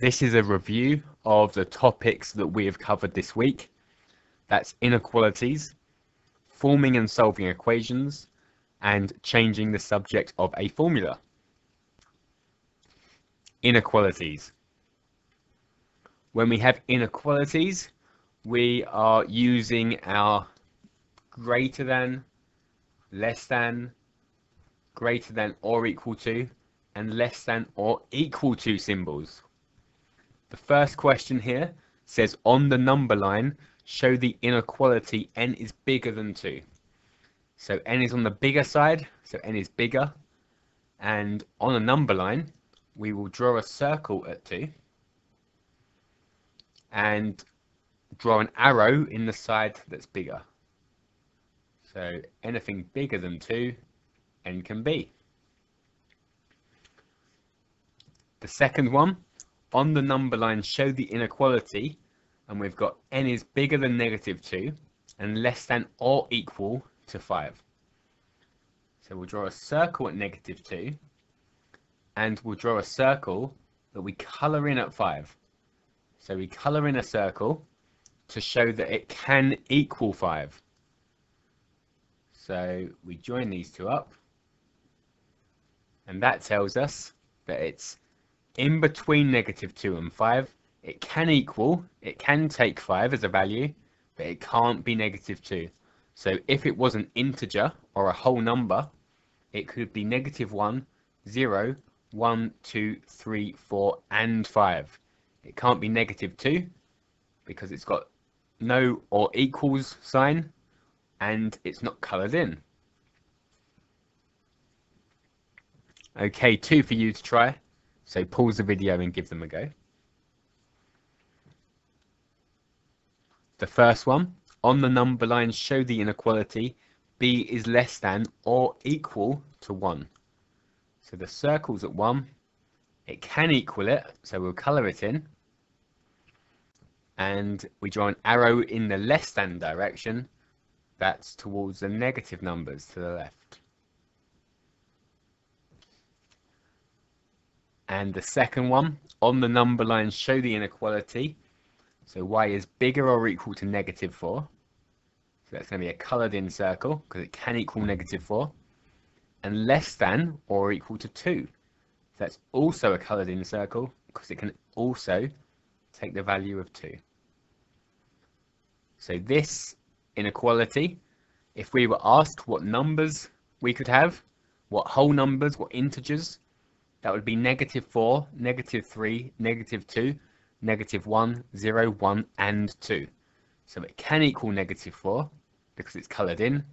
This is a review of the topics that we have covered this week. That's inequalities, forming and solving equations, and changing the subject of a formula. Inequalities. When we have inequalities, we are using our greater than, less than, greater than or equal to, and less than or equal to symbols. The first question here says on the number line, show the inequality n is bigger than 2. So n is on the bigger side, so n is bigger. And on a number line, we will draw a circle at 2 and draw an arrow in the side that's bigger. So anything bigger than 2, n can be. The second one, on the number line, show the inequality, and we've got n is bigger than negative 2 and less than or equal to 5. So we'll draw a circle at negative 2, and we'll draw a circle that we colour in at 5. So we colour in a circle to show that it can equal 5. So we join these two up, and that tells us that it's in between negative 2 and 5. It can equal, it can take 5 as a value, but it can't be negative 2. So if it was an integer or a whole number, it could be negative 1, 0, 1, 2, 3, 4, and 5. It can't be negative 2 because it's got no or equals sign and it's not coloured in. Okay, two for you to try. So pause the video and give them a go. The first one, on the number line, show the inequality. b is less than or equal to 1. So the circle's at 1. It can equal it, so we'll colour it in. And we draw an arrow in the less than direction. That's towards the negative numbers to the left. And the second one, on the number line, show the inequality. So y is bigger or equal to negative 4. So that's going to be a coloured in circle because it can equal negative 4. And less than or equal to 2. So that's also a coloured in circle because it can also take the value of 2. So this inequality, if we were asked what numbers we could have, what whole numbers, what integers, that would be negative 4, negative 3, negative 2, negative 1, 0, 1, and 2. So it can equal negative 4 because it's coloured in,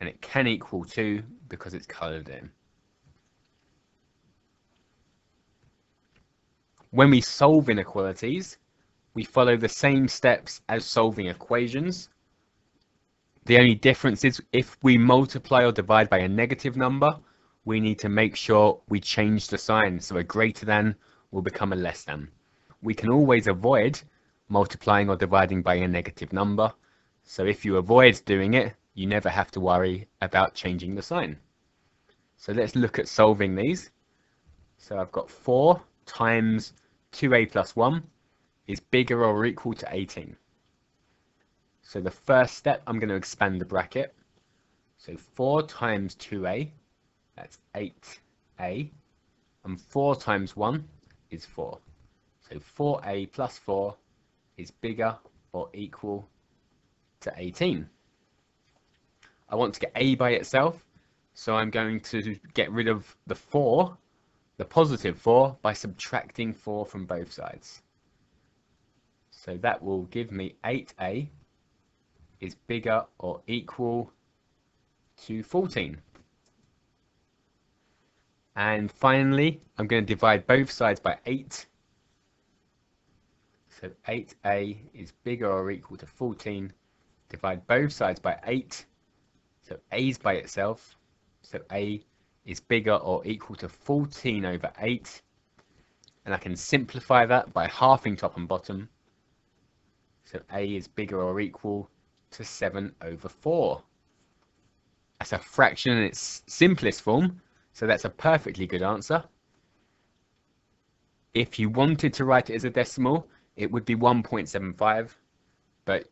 and it can equal 2 because it's coloured in. When we solve inequalities, we follow the same steps as solving equations. The only difference is if we multiply or divide by a negative number, we need to make sure we change the sign so a greater than will become a less than. We can always avoid multiplying or dividing by a negative number. So if you avoid doing it, you never have to worry about changing the sign. So let's look at solving these. So I've got 4 times 2a plus 1 is bigger or equal to 18. So the first step, I'm going to expand the bracket. So 4 times 2a that's 8a. And 4 times 1 is 4. So 4a plus 4 is bigger or equal to 18. I want to get a by itself, so I'm going to get rid of the 4, the positive 4, by subtracting 4 from both sides. So that will give me 8a is bigger or equal to 14. And finally, I'm going to divide both sides by 8. So 8a is bigger or equal to 14. Divide both sides by 8. So a is by itself. So a is bigger or equal to 14 over 8. And I can simplify that by halving top and bottom. So a is bigger or equal to 7 over 4. That's a fraction in its simplest form, so that's a perfectly good answer. If you wanted to write it as a decimal, it would be 1.75, but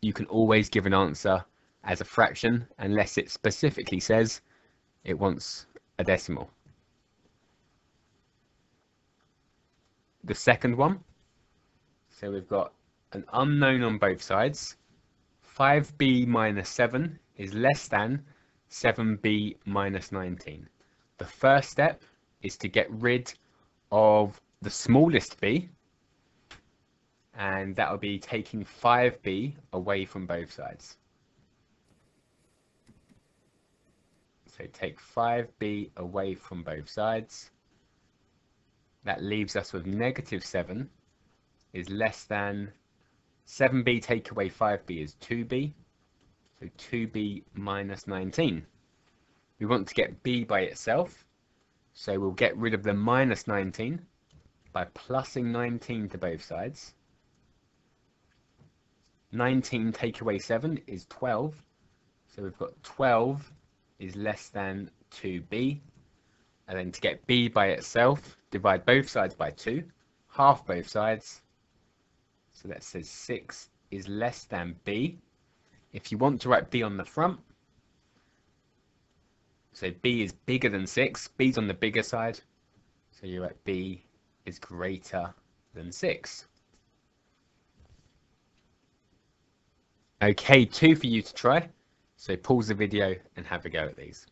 you can always give an answer as a fraction unless it specifically says it wants a decimal. The second one, so we've got an unknown on both sides. 5b minus 7 is less than 7b minus 19. The first step is to get rid of the smallest b, and that will be taking 5b away from both sides. So take 5b away from both sides. That leaves us with negative 7 is less than 7b take away 5b is 2b. So 2b minus 19. We want to get b by itself. So we'll get rid of the minus 19 by plussing 19 to both sides. 19 take away 7 is 12. So we've got 12 is less than 2b. And then to get b by itself, divide both sides by 2, half both sides. So that says 6 is less than b. If you want to write b on the front, so b is bigger than 6, b's on the bigger side, so you write b is greater than 6. Okay, two for you to try. So pause the video and have a go at these.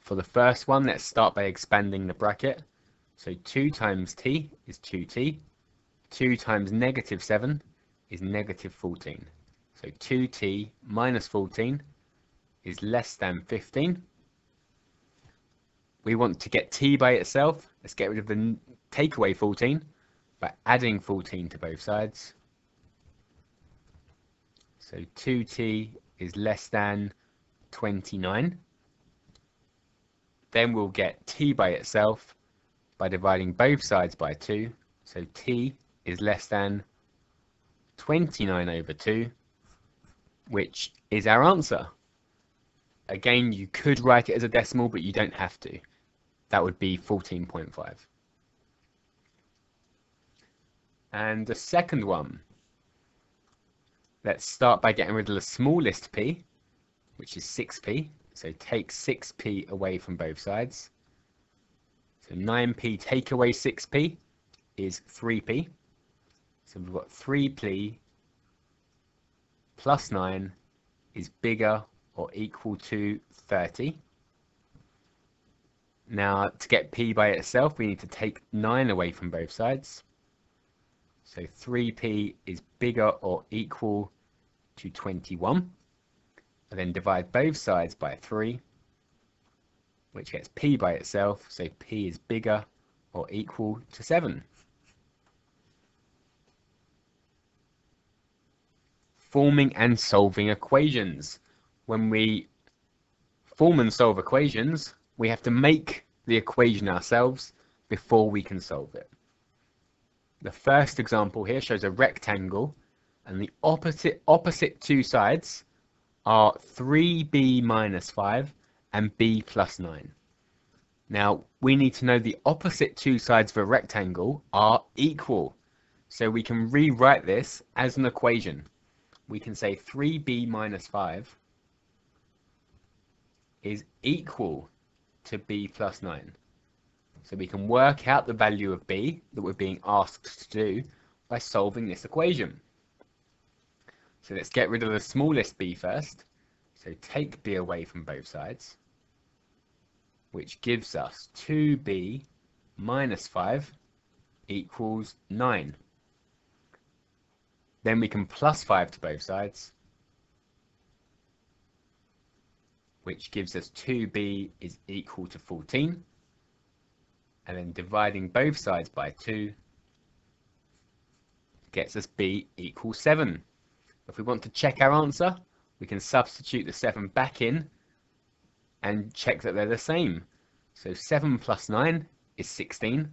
For the first one, let's start by expanding the bracket. So 2 times t is 2t. 2 times negative 7 is negative 14. So 2t minus 14 is less than 15. We want to get t by itself. Let's get rid of the take away 14 by adding 14 to both sides. So 2t is less than 29. Then we'll get t by itself by dividing both sides by 2. So t is less than 29 over 2, which is our answer. Again, you could write it as a decimal, but you don't have to. That would be 14.5. And the second one, Let's start by getting rid of the smallest p, which is 6p. So take 6p away from both sides. So 9p take away 6p is 3p. So we've got 3p plus 9 is bigger or equal to 30. Now, to get p by itself, we need to take 9 away from both sides. So 3p is bigger or equal to 21. And then divide both sides by 3, which gets p by itself, so p is bigger or equal to 7. Forming and solving equations. When we form and solve equations, we have to make the equation ourselves before we can solve it. The first example here shows a rectangle and the opposite opposite two sides are 3b minus 5 and b plus 9. Now we need to know the opposite two sides of a rectangle are equal. So we can rewrite this as an equation. We can say 3b minus 5 is equal to b plus 9. So we can work out the value of b that we're being asked to do by solving this equation. So let's get rid of the smallest b first. So take b away from both sides, which gives us 2b minus 5 equals 9. Then we can plus 5 to both sides, which gives us 2b is equal to 14 and then dividing both sides by 2 gets us b equals 7. If we want to check our answer, we can substitute the 7 back in and check that they're the same. So 7 plus 9 is 16.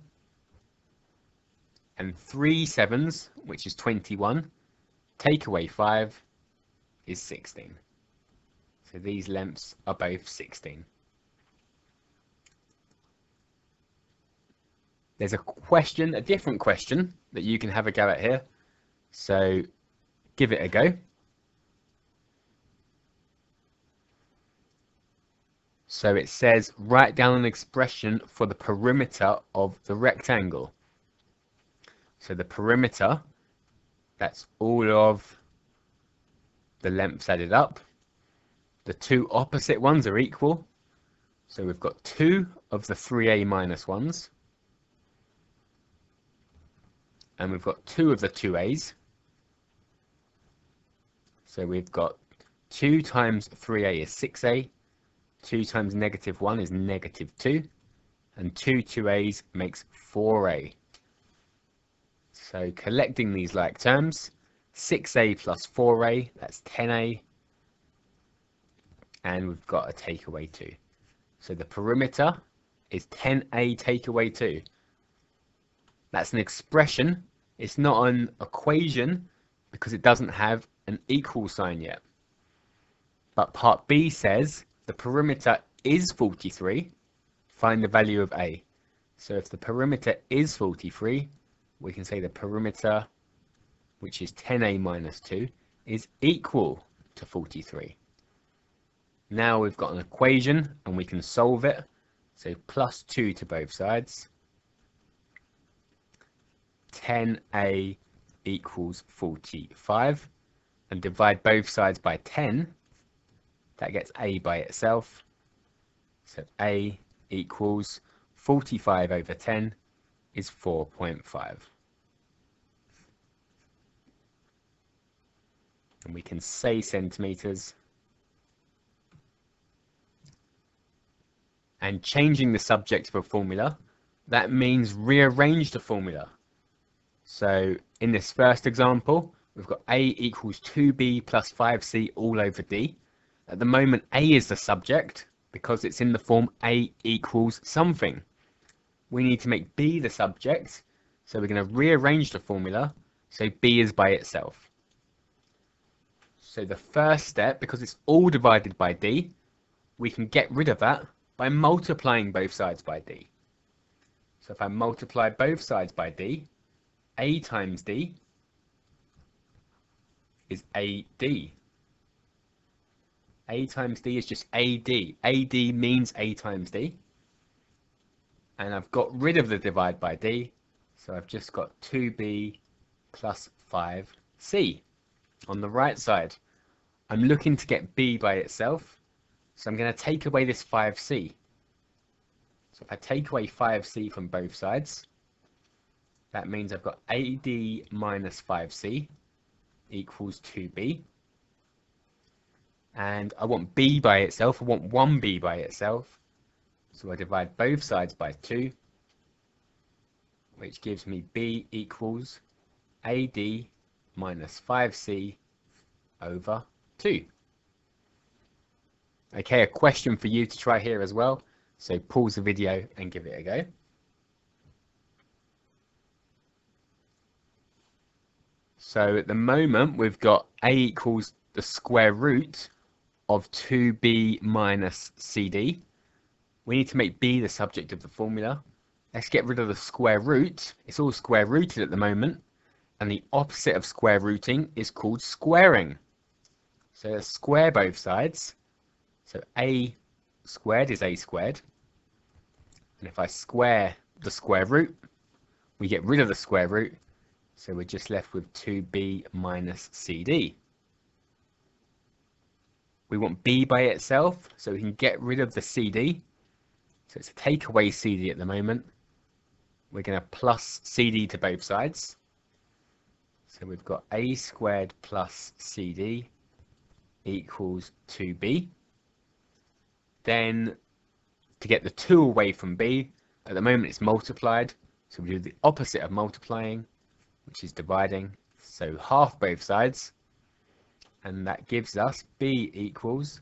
And 3 sevens, which is 21, take away 5 is 16. So these lengths are both 16. There's a question, a different question that you can have a go at here. So give it a go. So it says write down an expression for the perimeter of the rectangle. So the perimeter, that's all of the lengths added up. The two opposite ones are equal. So we've got two of the 3a minus ones. And we've got two of the 2a's. So we've got 2 times 3a is 6a, 2 times negative 1 is negative 2, and 2 2a's makes 4a. So collecting these like terms, 6a plus 4a, that's 10a, and we've got a takeaway 2. So the perimeter is 10a takeaway 2. That's an expression, it's not an equation because it doesn't have an equal sign yet. But part B says the perimeter is 43, find the value of A. So if the perimeter is 43, we can say the perimeter, which is 10A minus 2, is equal to 43. Now we've got an equation and we can solve it. So plus 2 to both sides. 10A equals 45 and divide both sides by 10, that gets a by itself. So a equals 45 over 10 is 4.5. And we can say centimeters. And changing the subject of a formula, that means rearrange the formula. So in this first example, we've got A equals 2B plus 5C all over D. At the moment, A is the subject because it's in the form A equals something. We need to make B the subject, so we're going to rearrange the formula so B is by itself. So the first step, because it's all divided by D, we can get rid of that by multiplying both sides by D. So if I multiply both sides by D, A times D is AD. A times D is just AD. AD means A times D. And I've got rid of the divide by D. So I've just got 2B plus 5C on the right side. I'm looking to get B by itself. So I'm going to take away this 5C. So if I take away 5C from both sides, that means I've got AD minus 5C equals 2b. And I want b by itself, I want 1b by itself. So I divide both sides by 2, which gives me b equals AD minus 5c over 2. Okay, a question for you to try here as well. So pause the video and give it a go. So at the moment, we've got a equals the square root of 2b minus cd. We need to make b the subject of the formula. Let's get rid of the square root. It's all square rooted at the moment. And the opposite of square rooting is called squaring. So square both sides. So a squared is a squared. And if I square the square root, we get rid of the square root so we're just left with 2b minus cd. We want b by itself, so we can get rid of the cd. So it's a takeaway cd at the moment. We're going to plus cd to both sides. So we've got a squared plus cd equals 2b. Then to get the 2 away from b, at the moment it's multiplied, so we do the opposite of multiplying which is dividing. So half both sides. And that gives us b equals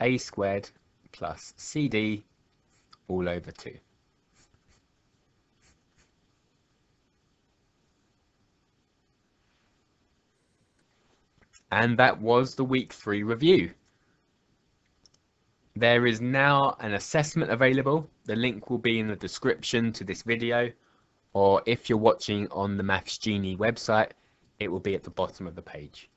a squared plus cd all over 2. And that was the week 3 review. There is now an assessment available. The link will be in the description to this video or if you're watching on the Maths Genie website, it will be at the bottom of the page.